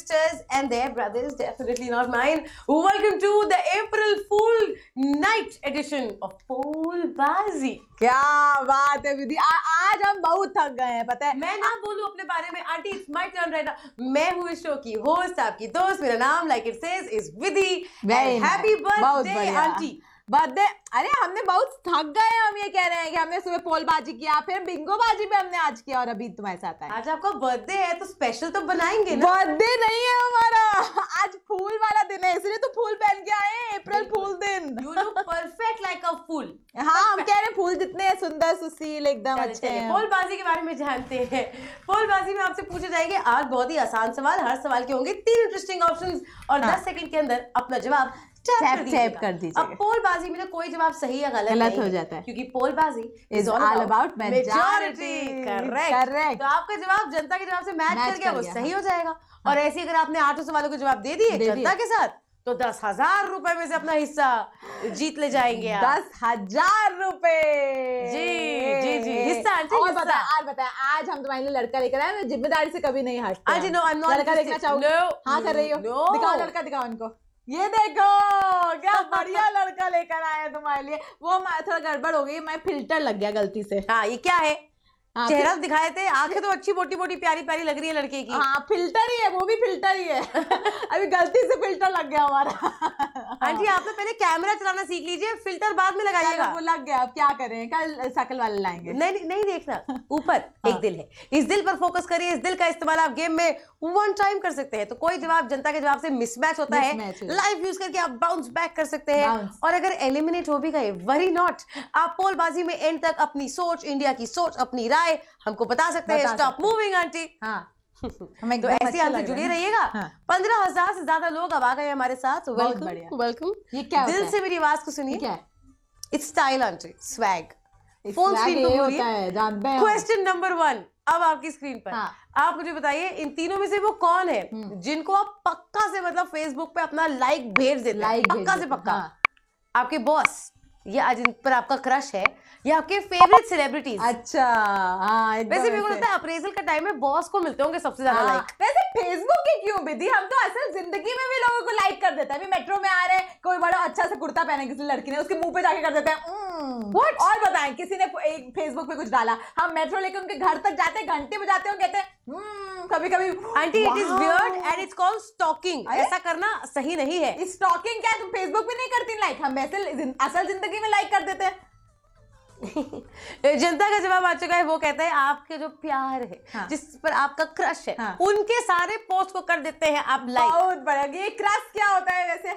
Sisters and their brothers, definitely not mine. Welcome to the April Fool Night edition of Pole Bazi. क्या बात है विधि आ- आज हम बहुत थक गए हैं पता है मैं ना बोलूँ अपने बारे में aunty it's my turn right मैं हूँ इस शो की होस्ट आपकी दोस्त मेरा नाम like it says is Vidhi nice. Happy birthday aunty birthday अरे हमने बहुत थक गए हैं हम ये कह रहे हैं कि हमने सुबह पोल बाजी किया फिर बिंगो बाजी भी हमने आज किया और अभी तुम्हारे साथ आए। आज आपका बर्थडे है तो स्पेशल तो बनाएँगे ना? बर्थडे नहीं है हमारा। आज फूल वाला दिन है इसलिए तो फूल पहन के आए अप्रैल फूल दिन। You look perfect like a fool हाँ हम कह रहे हैं फूल जितने सुंदर सुशील एकदम अच्छे हैं। पोलबाजी के बारे में जानते हैं। पोलबाजी में आपसे पूछे जाएँगे आज बहुत ही आसान सवाल हर सवाल के होंगे तीन इंटरेस्टिंग ऑप्शन और दस सेकंड के अंदर अपना जवाब टैप Tap- कर दीजिएगा। अब पोलबाजी में कोई जवाब सही या गलत गलत नहीं हो जाता है। क्योंकि पोलबाजी all about majority. करेक्ट. तो आपका जवाब जनता के जवाब से मैच कर गया। वो सही हाँ। हो। जाएगा और ऐसे अगर आपने आठों सवालों के जवाब दे दिए जनता के साथ तो दस हज़ार रुपए में से अपना हिस्सा जीत ले जाएँगे आप। दस हज़ार रुपए। जी, जी, जी, हिस्सा, और आज बताए आज हम तुम्हारे लिए लड़का लेकर आए हैं, ज़िम्मेदारी से कभी नहीं हटते हम। नो आई एम नॉट लड़का देखना चाहोगे? हाँ कर रही हो। दिखाओ लड़का दिखाओ उनको। ये देखो क्या बढ़िया लड़का लेकर आया तुम्हारे लिए। वो थोड़ा गड़बड़ हो गई मैं फ़िल्टर लग गया गलती से। हाँ ये क्या है? हाँ, चेहरा दिखाए थे आँखें तो अच्छी मोटी मोटी प्यारी प्यारी लग रही है लड़के की। हाँ फ़िल्टर ही है वो भी फ़िल्टर ही है। अभी गलती से फ़िल्टर लग गया हमारा। आंटी आप तो पहले कैमरा चलाना सीख लीजिए फ़िल्टर बाद में लगाइएगा। वो लग गया। अब क्या करें? कल शकल वाले लाएँगे। नहीं नहीं- देखना। ऊपर एक हाँ। दिल है। इस दिल पर फोकस करिए इस दिल का इस्तेमाल आप गेम में वन टाइम कर सकते हैं। तो कोई जवाब जनता के जवाब से मिसमैच होता है। हो। लाइव यूज़ करके आप बाउंस बैक कर सकते हैं। और अगर एलिमिनेट हो भी गए वरी नॉट आप पोलबाजी में एंड तक अपनी सोच इंडिया की सोच अपनी राय हमको बता सकते हैं। Stop moving aunty. हाँ। हमें तो ऐसे आपसे जुड़े रहिएगा। हाँ। पंद्रह हज़ार से ज़्यादा लोग अब आ गए हमारे साथ वेलकम वेलकम ये क्या दिल से मेरी आवाज़ को सुनिए। क्या it's style aunty swag phone screen ये पे होता है हैं। क्वेश्चन नंबर वन अब आपकी स्क्रीन पर। हाँ। आप मुझे बताइए इन तीनों में से वो कौन है हम्म। जिनको आप पक्का से मतलब फेसबुक पे अपना लाइक भेज देते हैं? लाइक पक्का से पक्का। आपके बॉस या जिन पर आपका क्रश है। या आपके फेवरेट सेलिब्रिटीज अच्छा हाँ वैसे मेरे को। लगता है अप्रेजल का टाइम में बॉस को मिलते होंगे सबसे ज़्यादा हाँ, लाइक वैसे फेसबुक की क्यों विधि? हम तो असल ज़िंदगी में भी लोगों को लाइक कर देते हैं। अभी मेट्रो में आ रहे हैं कोई बड़ा अच्छा सा कुर्ता पहने किसी लड़की ने उसके मुँह पे जाके कर देते हैं। What? और बताएँ किसी ने एक फेसबुक पे कुछ डाला। हम मेट्रो लेके उनके घर तक जाते हैं घंटे बजाते हैं कहते हैं कभी कभी aunty it is weird and it's called stalking ऐसा करना सही नहीं है। स्टॉकिंग क्या तुम फेसबुक पे नहीं करती लाइक हम वैसे असल ज़िंदगी में लाइक कर देते हैं। जनता का जवाब आ चुका है वो कहता है आपके जो प्यार है हाँ। जिस पर आपका क्रश है हाँ। उनके सारे पोस्ट को कर देते हैं आप लाइक बहुत बड़ा ये क्रश क्या होता है वैसे?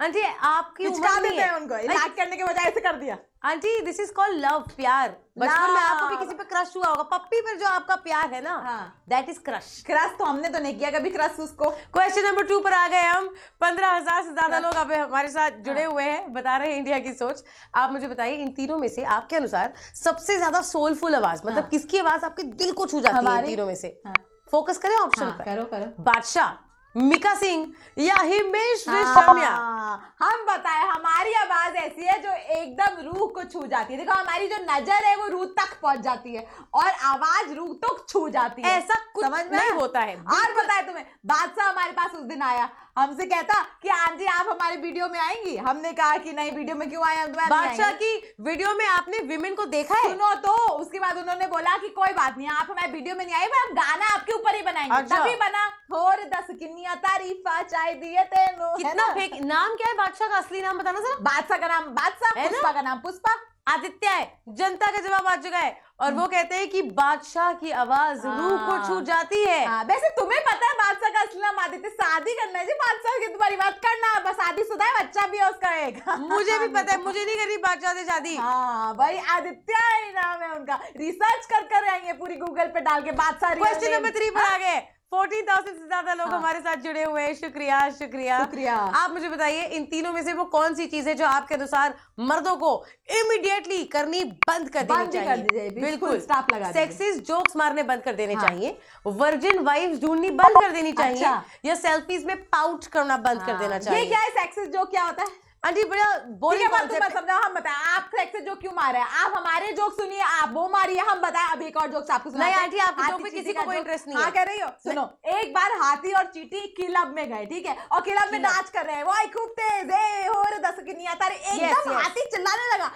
हाँ जी आपकी उम्र देते हैं। है उनको। लाइक करने के बजाय ऐसे कर दिया। Aunty this is called love प्यार। बचपन में आपको भी किसी पे क्रश हुआ होगा। पप्पी पर जो आपका प्यार है ना हाँ। दैट इज़ क्रश क्रश तो हमने तो नहीं किया कभी क्रश उसको। क्वेश्चन नंबर टू पर आ गए हम। पंद्रह हज़ार से ज़्यादा लोग अब हमारे साथ जुड़े हाँ। हुए हैं बता रहे हैं इंडिया की सोच। आप मुझे बताइए इन तीनों में से आपके अनुसार सबसे ज़्यादा सोलफुल आवाज़ मतलब हाँ। किसकी आवाज़ आपके दिल को छू जाती है इन तीनों में से? हाँ। फोकस करें ऑप्शन हाँ, पर। करो करो। बादशाह। मिका सिंह या हिमेश रेशमिया हाँ, हम बताए हमारी आवाज़ ऐसी है जो एकदम रूह को छू जाती है। देखो हमारी जो नज़र है वो रूह तक पहुँच जाती है और आवाज़ रूह तो छू जाती है। ऐसा कुछ समझ नहीं होता है। और बताए तुम्हें बादशाह हमारे पास उस दिन आया। हमसे कहता कि आंटी आप हमारे वीडियो में आएँगी। हमने कहा कि नहीं वीडियो में क्यों आए? बादशाह की वीडियो में आपने विमेन को देखा है? सुनो तो उसके बाद उन्होंने बोला कि कोई बात नहीं आप हमारे वीडियो में नहीं आए हम गाना आपके ऊपर ही बनाएँगे। अच्छा। तभी बना और दस किन्निया तारीफा चाय दिए तेनो कितना फेक नाम क्या है बादशाह का असली नाम बताना सर बादशाह का नाम बादशाह पुष्पा का नाम पुष्पा। आदित्य है जनता का जवाब आ चुका है और वो कहते हैं कि बादशाह की आवाज़ रूह को छू जाती है। हाँ वैसे तुम्हें पता है बादशाह का असली नाम आदित्य शादी करना है जी बादशाह की तुम्हारी बात करना बस शादी सुधा है बच्चा भी है उसका एक। मुझे भी पता है मुझे नहीं करनी बादशाह से शादी। हाँ भाई आदित्य ही नाम है उनका। रिसर्च कर कर आएँगे पूरी गूगल पे डाल के बादशाह क्वेश्चन नंबर थ्री पर आ गए। फोर्टीन थाउज़ेंड से ज़्यादा लोग हाँ। हमारे साथ जुड़े हुए हैं शुक्रिया शुक्रिया शुक्रिया। आप मुझे बताइए इन तीनों में से वो कौन सी चीज़ है जो आपके अनुसार मर्दों को इमीडिएटली करनी बंद कर देनी कर चाहिए दीजिए, बिल्कुल stop लगा दीजिए। सेक्सिस्ट जोक्स मारने बंद कर देने हाँ। चाहिए वर्जिन वाइफ ढूंढनी बंद कर देनी चाहिए अच्छा। या सेल्फीज में पाउच करना बंद कर देना हाँ, चाहिए ये क्या है सेक्सिस जो क्या होता है आंटी बड़ा बोरिंग है मत कॉन्सेप्ट समझाओ हम बताएँ आप सेक्स से जो क्यों मारे हैं? आप हमारे जोक सुनिए आप वो मारिए हम बताएँ अब एक और जोक आपको सुनाते नहीं। आंटी, आपके जोक में चींटी किसी को कोई जोक। interest नहीं हाँ है। कह रही हो? सुनो। एक बार हाथी और चीटी क्लब में गए ठीक है? और क्लब में नाच कर रहे हैं। वो आई खूब तेज। ए हो रे दस की नहीं आता। एकदम हाथी चिल्लाने लगा।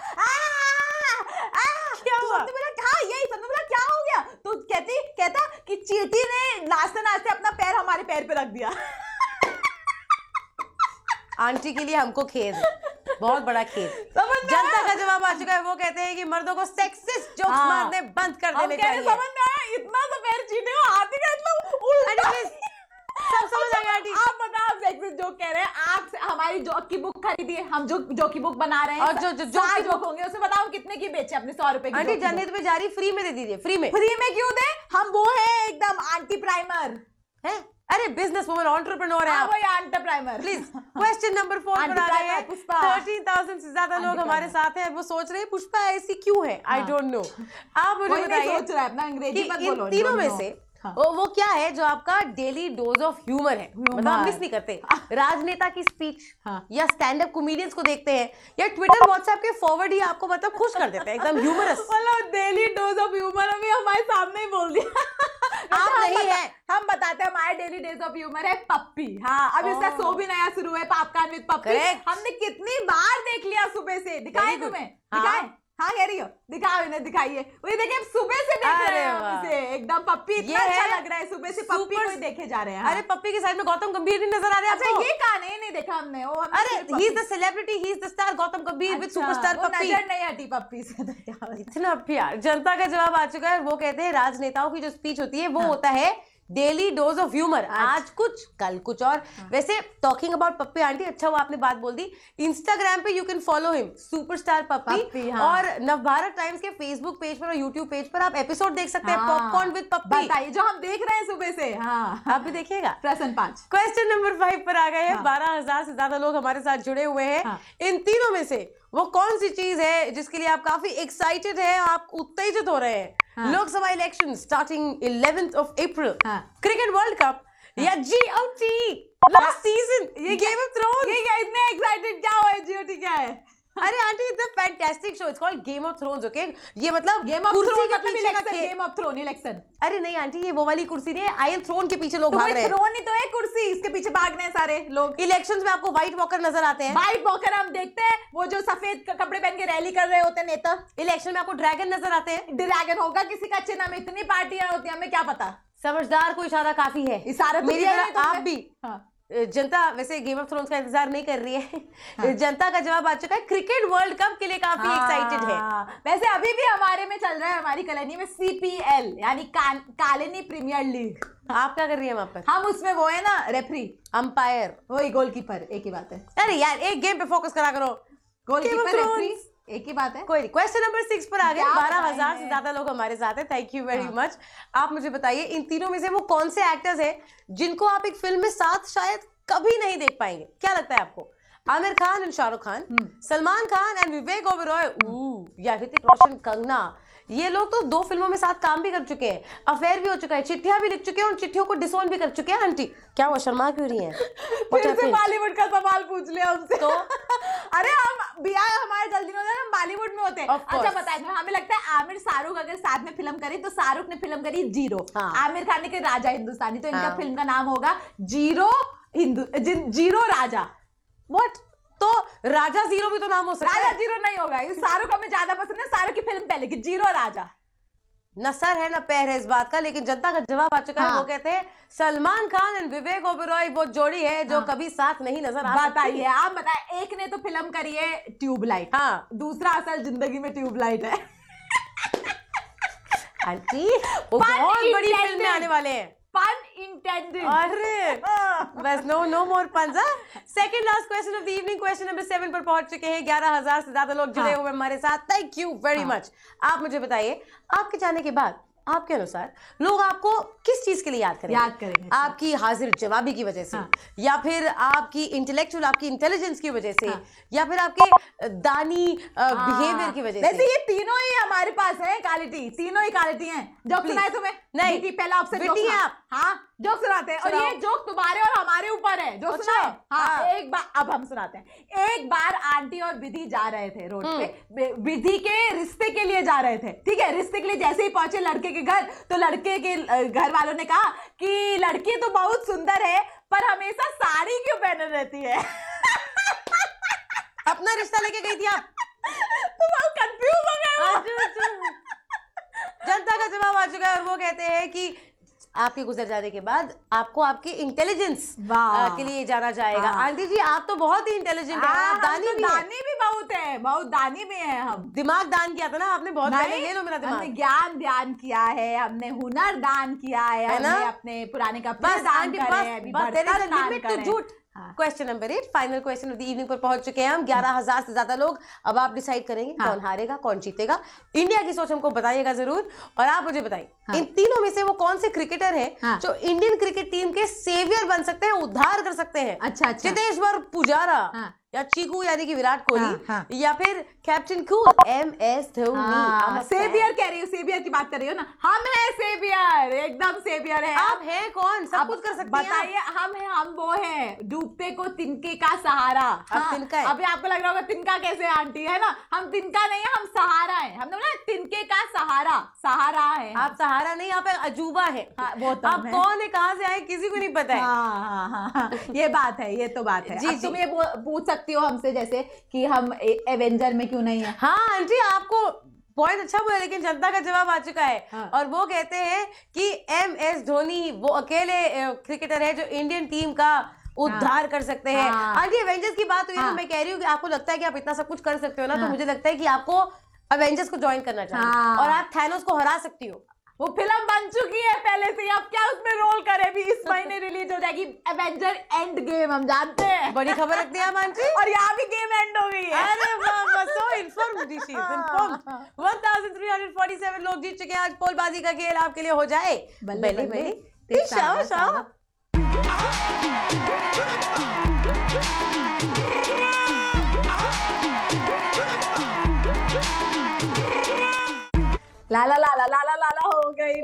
क्या तो हुआ? हाँ यही सबने बोला क्या हो गया? तो कहती कहता कि चीटी ने नाचते नाचते अपना पैर हमारे पैर पे रख दिया। आंटी के लिए हमको खेद बहुत बड़ा खेद जनता का जवाब आ चुका है। वो कहते हैं कि मर्दों को सेक्सिस्ट जोक्स हाँ। मारने बंद कर देने चाहिए। समझ में आया? इतना तो पैर को हाथी का इतना उल्टा सब समझ आ गया आंटी। आप बताओ सेक्सिस्ट जोक कह रहे हैं आप हमारी जोक की बुक खरीदिए हम जो जोक की बुक बना रहे हैं और जो- जो- जोक होंगे उसे बताओ कितने की बेचे अपने सौ रुपए की आंटी में जारी फ्री में दे दीजिए फ्री में। फ्री में क्यों दे? हम वो है एकदम आंटी प्राइमर है? अरे बिज़नेस वुमन ऑन्टरप्रनोर है हाँ आप। वो aunty please question number four पर आ Anti-climber, हैं पुष्पा। थर्टीन थाउज़ेंड से ज़्यादा लोग हमारे साथ हैं। वो सोच रहे हैं पुष्पा ऐसी क्यों है? आई। डोंट नो आप मुझे बताइए सोच रहा है अपना अंग्रेज़ी मत बोलो तीनों में से हाँ। वो वो क्या है जो आपका डेली डोज ऑफ़ ह्यूमर है। मतलब हम मिस नहीं करते। राजनेता की स्पीच हाँ। या स्टैंड अप कॉमेडियंस को देखते हैं या ट्विटर व्हाट्सएप के फॉरवर्ड ही आपको मतलब खुश कर देते हैं एकदम ह्यूमरस मतलब डेली डोज ऑफ़ ह्यूमर अभी हमारे सामने ही बोल दिया। आप हम नहीं हैं। हम बताते हैं हमारे डेली डेज़ ऑफ़ ह्यूमर है पप्पी। हाँ अब इसका शो भी नया शुरू है पापकान विद पप्पी हमने कितनी बार देख लिया सुबह से। दिखाए तुम्हें? हाँ। दिखाए? हाँ कह रही हो? दिखाओ इन्हें दिखाइए। वही देखिए सुबह से देख रहे हैं हम एकदम पप्पी इतना अच्छा है लग रहा है सुबह से पप्पी को ही देखे जा रहे हैं। हाँ। अरे पप्पी के साइड में गौतम गंभीर भी नज़र आ रहे हैं अच्छा ये कहा ही नहीं देखा हमने। वो हमने अरे he is the celebrity he is the star Gautam Gambhir with अच्छा, सुपरस्टार पप्पी। नज़र नहीं हटी पप्पी से तो हो। इतना प्यार जनता का जवाब आ चुका है वो कहते हैं राजनेताओं की जो स्पीच होती है वो होता है डेली डोज ऑफ़ ह्यूमर। आज। कुछ कल कुछ और। हाँ. वैसे टॉकिंग अबाउट पप्पी आंटी अच्छा वो आपने बात बोल दी। इंस्टाग्राम पे you can follow him superstar puppy puppy, हाँ। और नवभारत टाइम्स के फेसबुक पेज पर और यूट्यूब पेज पर आप एपिसोड देख सकते हैं। पॉपकॉर्न विद पप्पी बताइए जो हम देख रहे हैं सुबह से। हाँ। आप भी देखिएगा। प्रश्न पाँच। क्वेश्चन नंबर फाइव पर आ गए हैं। हाँ। बारह हज़ार से ज़्यादा लोग हमारे साथ जुड़े हुए हैं। हाँ। इन तीनों में से वो कौन सी चीज़ है जिसके लिए आप काफ़ी एक्साइटेड हैं आप उत्तेजित हो रहे हैं? हाँ। Lok Sabha election starting 11th of April हाँ। क्रिकेट वर्ल्ड कप या G O T last season ये गेम ऑफ़ थ्रोन्स ये क्या इतने एक्साइटेड क्या हुआ जीओटी क्या है? अरे aunty it's a fantastic show it's called game of thrones okay ये मतलब गेम ऑफ़ कुर्सी थ्रोन के मतलब पीछे election game of throne election अरे नहीं आंटी ये वो वाली कुर्सी नहीं है आयरन थ्रोन के पीछे लोग तो भाग रहे हैं। थ्रोन ही तो है कुर्सी इसके पीछे भाग रहे हैं सारे लोग। इलेक्शंस में आपको व्हाइट वॉकर नज़र आते हैं। वाइट वॉकर हम देखते हैं वो जो सफ़ेद कपड़े पहन के रैली कर रहे होते हैं नेता। इलेक्शन में आपको ड्रैगन नज़र आते हैं। ड्रैगन होगा किसी का अच्छे नाम इतनी पार्टियाँ होती है हमें क्या पता? समझदार को इशारा काफ़ी है। इशारा तो मेरी तरह आप भी हाँ। जनता वैसे गेम ऑफ़ थ्रोन्स का इंतज़ार नहीं कर रही है। हाँ। जनता का जवाब आ चुका है। क्रिकेट वर्ल्ड कप के लिए काफ़ी एक्साइटेड है हाँ, वैसे अभी भी हमारे में चल रहा है हमारी कॉलोनी में सीपीएल यानी का, कालिनी प्रीमियर लीग आप क्या कर रही है वहाँ पर? हम उसमें वो है ना रेफरी अंपायर वही गोलकीपर एक ही बात है। अरे यार एक गेम पे फोकस करा करो। गोलकीपर रेफरी एक ही बात है। कोई नहीं क्वेश्चन नंबर सिक्स पर आ गए। बारह हज़ार से ज़्यादा लोग हमारे साथ हैं। Thank you very. मच आप मुझे बताइए इन तीनों में से वो कौन से एक्टर्स हैं जिनको आप एक फ़िल्म में साथ शायद कभी नहीं देख पाएँगे? क्या लगता है आपको? Aamir Khan and Shahrukh Khan hmm. Salman Khan and Vivek Oberoi. या ऋतिक रोशन कंगना। ये लोग तो दो फ़िल्मों में साथ काम भी कर चुके हैं अफेयर भी हो चुका है चिट्ठियाँ भी लिख चुके हैं और चिट्ठियों को डिसोन भी कर चुके हैं आंटी। क्या वो शर्मा क्यों रही है? फिर से बॉलीवुड का सवाल पूछ लिया हमसे। तो? अरे हम बिया हमारे जल्दी में होता है हम बॉलीवुड में होते हैं। अच्छा बताए तुम्हें हमें लगता है आमिर शाहरुख अगर साथ में फ़िल्म करी तो शाहरुख ने फ़िल्म करी ज़ीरो। हाँ। आमिर खान ने राजा हिंदुस्तानी तो इनका हाँ। फ़िल्म का नाम होगा zero Hindu zero Raja. What तो राजा ज़ीरो भी तो नाम हो सकता राजा है ज़ीरो नहीं होगा। ये शाहरुख हमें ज़्यादा पसंद है शाहरुख की फ़िल्म पहले की ज़ीरो राजा। न सर है न पैर है इस बात का लेकिन जनता का जवाब आ चुका है हाँ। वो कहते हैं सलमान खान एंड विवेक ओबेरॉय वो जोड़ी है जो हाँ। कभी साथ नहीं नज़र आ बताइए आप बताए एक ने तो फ़िल्म करी है ट्यूबलाइट। हाँ। दूसरा असल ज़िंदगी में ट्यूबलाइट है। आंटी वो बहुत बड़ी फ़िल्म में आने वाले हैं। पन intended. अरे बस नो नो मोर पंजा second last question of the evening question number seven पर पहुँच चुके हैं ग्यारह हज़ार से ज़्यादा लोग जुड़े हाँ। हुए हमारे साथ थैंक यू वेरी। मच आप मुझे बताइए आपके जाने के बाद आपके अनुसार लोग आपको किस चीज़ के लिए याद करेंगे याद करेंगे। आपकी हाजिर जवाबी की वजह से हाँ। या फिर आपकी इंटेलेक्चुअल आपकी इंटेलिजेंस की वजह से हाँ। या फिर आपके दानी बिहेवियर हाँ। की वजह से वैसे ये तीनों ही हमारे पास है क्वालिटी तीनों ही क्वालिटी हैं जोक. सुनाए तुम्हें नहीं। दीदी, पहला ऑप्शन बेटी हैं आप। हाँ जोक सुनाते हैं और ये जोक तुम्हारे और हमारे ऊपर है जो अच्छा, सुना है हाँ, हाँ। एक बार अब हम सुनाते हैं एक बार आंटी और विधि जा रहे थे रोड पे हम्म। विधि के रिश्ते के लिए जा रहे थे ठीक है रिश्ते के लिए जैसे ही पहुँचे लड़के के घर तो लड़के के घर वालों ने कहा कि लड़की तो बहुत सुंदर है पर हमेशा साड़ी क्यों पहने रहती है? अपना रिश्ता लेके गई थी आप? तुम कंफ्यूज हो गए। जनता का जवाब आ चुका है और वो कहते हैं कि आपके गुजर जाने के बाद आपको आपकी इंटेलिजेंस के लिए जाना जाएगा हाँ। आंटी जी आप तो बहुत ही इंटेलिजेंट है हाँ, आप दानी तो भी हैं। दानी भी बहुत है बहुत दानी भी है हम दिमाग दान किया था ना आपने बहुत पहले ले लो मेरा हमने दिमाग ज्ञान दान किया है हमने हुनर दान किया है है हमने अपने पुराने कपड़े दान करे हैं करे झूठ हाँ। Question number eight final question of the evening पर पहुँच चुके हैं हम ग्यारह हज़ार से ज़्यादा लोग अब आप डिसाइड करेंगे हाँ। कौन हारेगा कौन जीतेगा इंडिया की सोच हमको बताइएगा ज़रूर और आप मुझे बताइए हाँ। इन तीनों में से वो कौन से क्रिकेटर हैं हाँ। जो इंडियन क्रिकेट टीम के सेवियर बन सकते हैं उद्धार कर सकते हैं अच्छा अच्छा चितेश्वर पुजारा हाँ। या चीकू यानी कि विराट कोहली हाँ, हाँ। या फिर captain cool M S Dhoni. हाँ, I'm सेवियर कह रही हो सेवियर की बात कर रही हो ना। हम है सेवियर एकदम सेवियर है। आप हैं कौन? सब कुछ कर सकते हैं बताइए हम हैं हम वो हैं डूबते को तिनके का सहारा। अब तिनका है। अभी आपको लग रहा होगा तिनका कैसे आंटी? है ना? हम तिनका नहीं है हम सहारा है। हम लोग ना तिनके का सहारा सहारा है। आप सहारा नहीं आप अजूबा है। हाँ, वो तो आप कौन है? कहाँ से आए? किसी को नहीं पता है। हाँ हाँ हाँ हाँ। ये बात है ये तो बात है। जी, तुम ये पूछ सकती हो हमसे जैसे कि हम एवेंजर में क्यों नहीं है हाँ आंटी आपको पॉइंट अच्छा बोला लेकिन जनता का जवाब आ चुका है हाँ। और वो कहते हैं कि एम एस धोनी वो अकेले क्रिकेटर है जो इंडियन टीम का उद्धार हाँ, कर सकते हैं हाँ। आंटी एवेंजर्स की बात हुई हाँ। तो मैं कह रही हूँ कि आपको लगता है कि आप इतना सब कुछ कर सकते हो ना हाँ, तो हाँ। मुझे लगता है कि आपको अवेंजर्स को ज्वाइन करना चाहिए हाँ। और आप थैनोस को हरा सकती हो वो फ़िल्म बन चुकी है पहले से अब क्या उसमें रोल करे? भी इस महीने रिलीज़ हो जाएगी एवेंजर एंड गेम हम जानते हैं। बड़ी खबर रखती हैं आप आंटी और यहाँ भी गेम एंड हो गई है। अरे वाह so informed she is informed 1347 लोग जीत चुके हैं। आज पोल बाजी का खेल आपके लिए हो जाए। बल्ले, बल्ले बल्ले, बल्ले। लाला लाला लाला लाला हो गई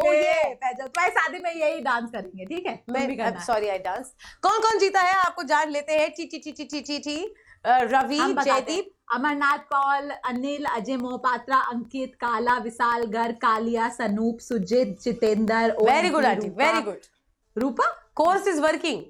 शादी में यही डांस करेंगे ठीक है तुम भी करना सॉरी आई डांस कौन कौन जीता है आपको जान लेते हैं ची ची ची ची ची ची ची Ravi. Jaideep Amarnath Paul Anil Ajay Mohapatra Ankit Kala Vishal Garg Kalia Sanoop Sujit Jitendra very good aunty very good Rupa course is working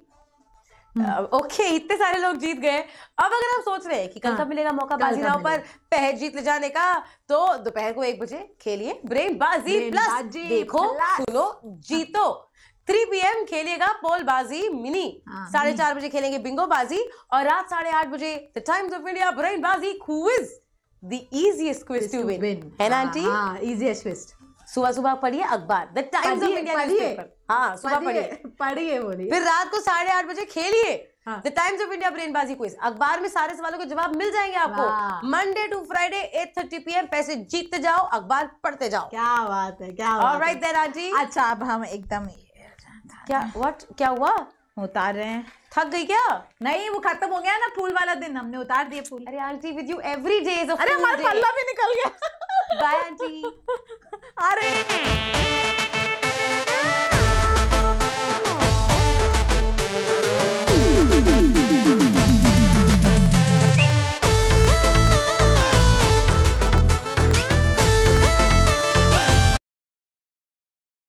okay इतने सारे लोग जीत गए। अब अगर आप सोच रहे हैं कि कल हाँ, कब मिलेगा मौका बाजी राव पर पहल जीत ले जाने का तो दोपहर को एक बजे खेलिए ब्रेन बाजी प्लस देखो। सुनो जीतो। थ्री पीएम खेलिएगा पोल बाजी मिनी। हाँ, साढ़े चार बजे खेलेंगे बिंगो बाजी और रात साढ़े आठ बजे the Times of India brain बाजी quiz the easiest quiz to win है ना आंटी? हाँ इजीएस्ट ट्विस्ट सुबह सुबह पढ़िए अखबार। द टाइम्स ऑफ़ इंडिया पढ़िए। न्यूज़पेपर हाँ सुबह पढ़िए पढ़िए। बोलिए फिर रात को साढ़े आठ बजे खेलिए। द टाइम्स ऑफ़ इंडिया ब्रेनबाजी क्विज अखबार में सारे सवालों के जवाब मिल जाएँगे आपको। Monday to Friday eight thirty p पैसे जीतते जाओ अखबार पढ़ते जाओ। क्या बात है क्या बात ऑलराइट देन आंटी। अच्छा अब हम एकदम क्या व्हाट क्या हुआ? उतार रहे हैं। थक गई क्या? नहीं वो खत्म हो गया ना फूल वाला दिन। हमने उतार दिए फूल। अरे aunty with you every day अरे हमारा पल्ला भी निकल गया। बाय आंटी अरे